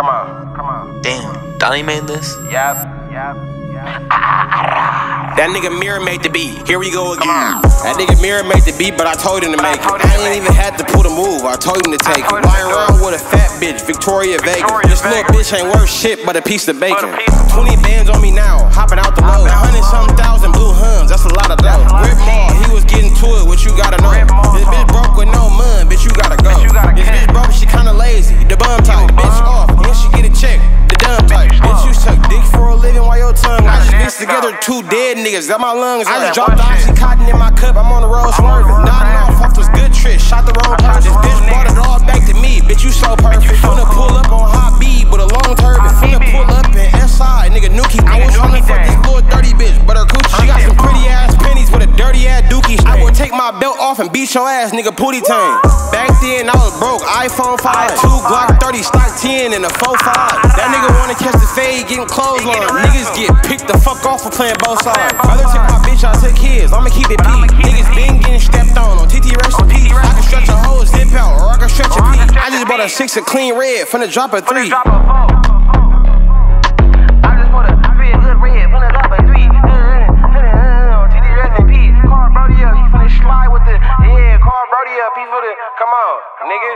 Come on, come on. Damn, Donnie made this? Yep, yep, That nigga Mirror made the beat. Here we go again. That nigga Mirror made the beat, but I told him to make it. I to ain't even had to pull the move. I told him to take it. told Lying around with a fat bitch, Victoria Vega. This little bitch ain't worth shit but a piece of bacon. piece of- 20 bands on two dead niggas, got my lungs. I just dropped the oxycontin in my cup, I'm on the road I'm on the swerving. Nodding off off this good trick, shot the wrong person. bitch brought it all back to me, bitch, you so perfect. Finna pull up on Hot B with a long turban. Finna pull up in SI, nigga Nuki. I was tryna fuck this little dirty bitch, but her coochie. She got some pretty ass pennies with a dirty ass dookie. I would take my belt off and beat your ass, nigga, pootie tang. Back then, I was broke, iPhone 5, two Glock 30, stock 10, and a 4-5. That nigga wanna catch fade, getting clothesline. Niggas get picked the fuck off for playing both sides. Brother took my bitch, I took his. I'ma keep it peak. Niggas been getting stepped on on TT recipe. I can stretch a whole zip out, or I can stretch a Or I can peak. stretch I a just bought a six of clean red, finna drop a three. drop. I just bought a three of good red, finna drop a three. TD rest in peace. Carl Brody up, he finna slide with the yeah. Carl Brody up, he finna come on, nigga.